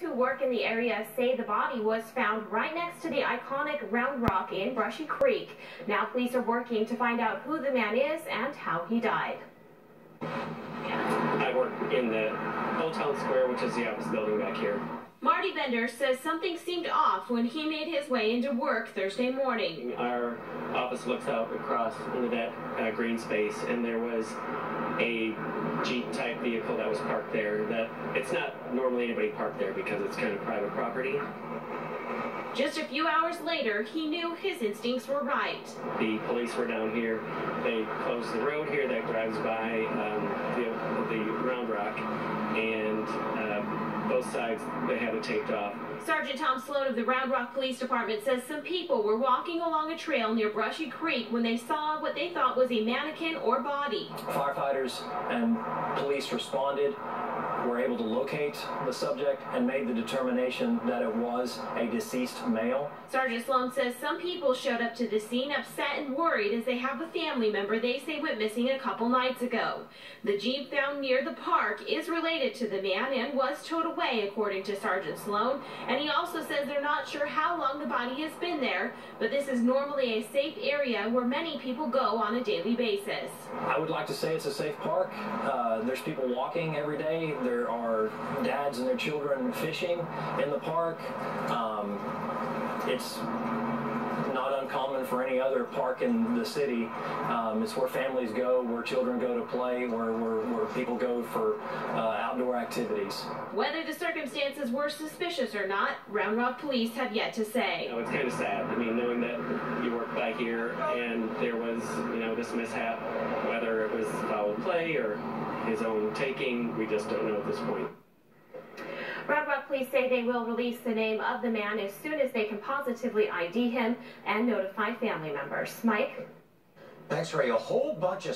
who work in the area say the body was found right next to the iconic Round Rock in Brushy Creek. Now police are working to find out who the man is and how he died. I work in the Old Town Square, which is the office building back here. Marty Bender says something seemed off when he made his way into work Thursday morning. Our office looks out across into that uh, green space, and there was a Jeep type vehicle that was parked there. That it's not normally anybody parked there because it's kind of private property. Just a few hours later, he knew his instincts were right. The police were down here. They closed the road here that drives by um, the, the Round Rock, and uh, both sides they have it taped off. Sergeant Tom Sloan of the Round Rock Police Department says some people were walking along a trail near Brushy Creek when they saw what they thought was a mannequin or body. Firefighters and police responded were able to locate the subject and made the determination that it was a deceased male. Sergeant Sloan says some people showed up to the scene upset and worried as they have a family member they say went missing a couple nights ago. The Jeep found near the park is related to the man and was towed away according to Sergeant Sloan. And he also says they're not sure how long the body has been there, but this is normally a safe area where many people go on a daily basis. I would like to say it's a safe park. Uh, there's people walking every day. There are dads and their children fishing in the park. Um, it's for any other park in the city. Um, it's where families go, where children go to play, where, where, where people go for uh, outdoor activities. Whether the circumstances were suspicious or not, Round Rock police have yet to say. You know, it's kind of sad. I mean, knowing that you work back here and there was, you know, this mishap, whether it was foul play or his own taking, we just don't know at this point. Round Rock police say they will release the name of the man as soon as they can positively ID him and notify family members. Mike? Thanks, Ray. A whole bunch of